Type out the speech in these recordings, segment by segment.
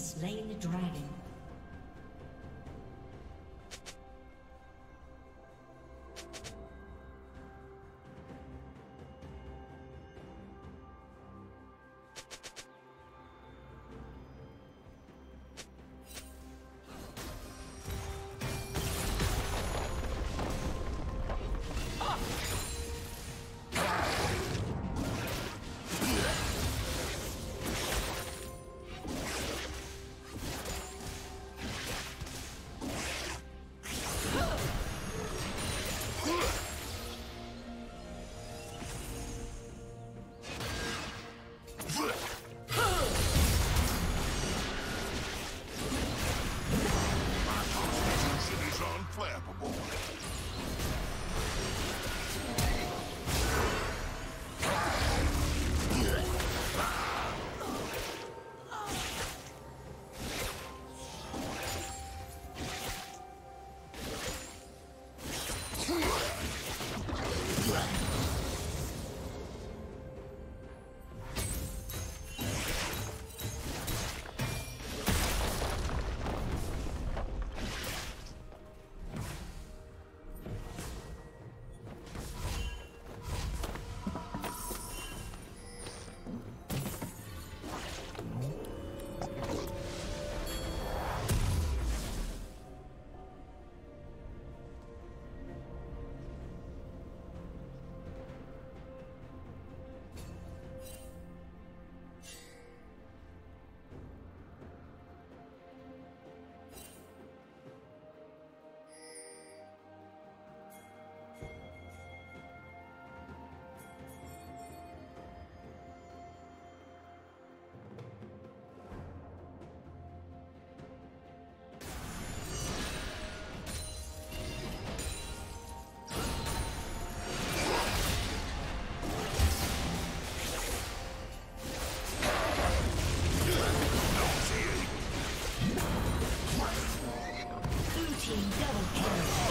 Blue team has slain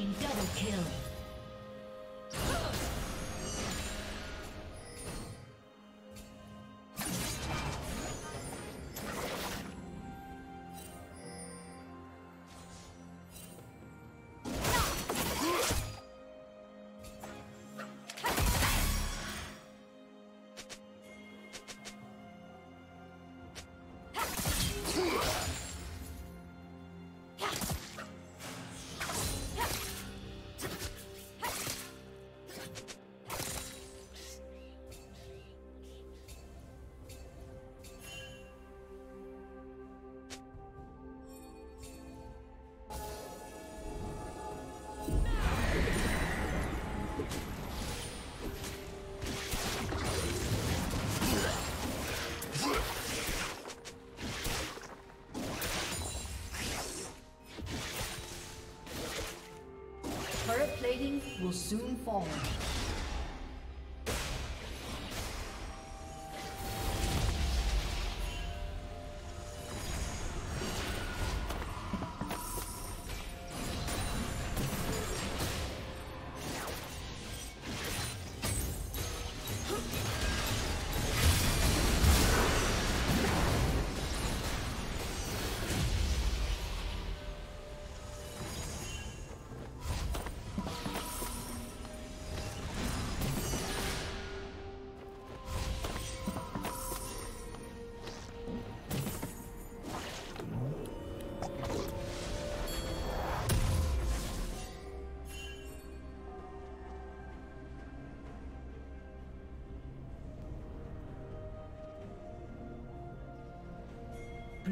the dragon. kill. Will soon fall.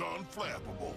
Unflappable.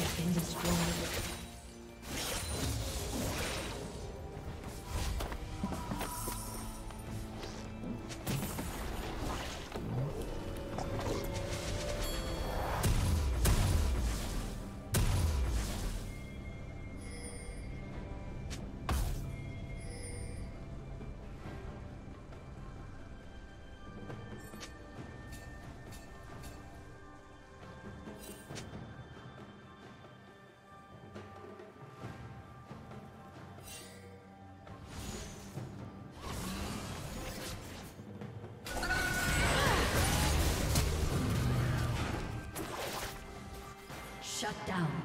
Has been destroyed. Shut down.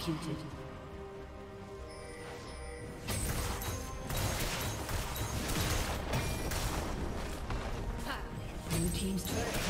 executed. Blue team's turret.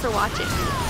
For watching.